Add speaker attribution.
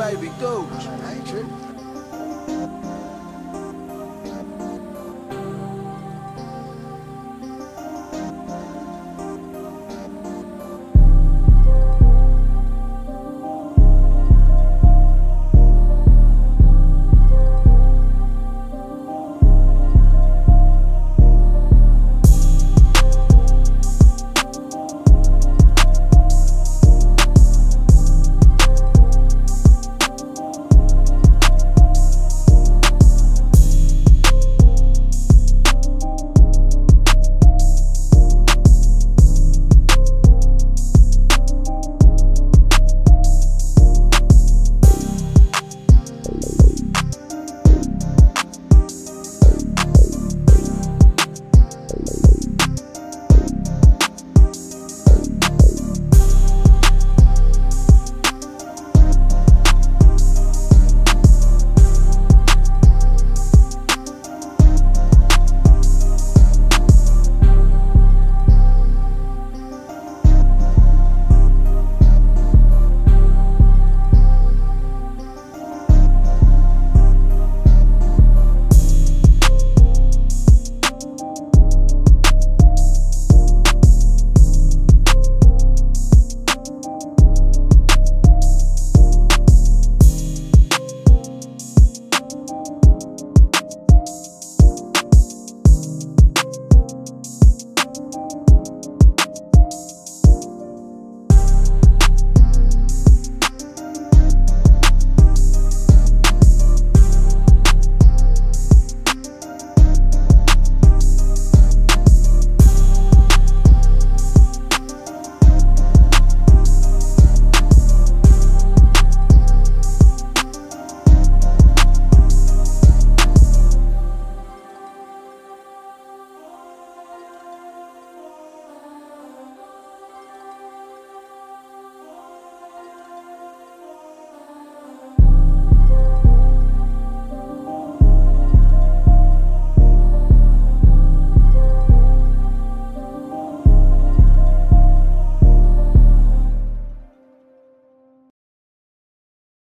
Speaker 1: baby, go.
Speaker 2: I ain't tripping.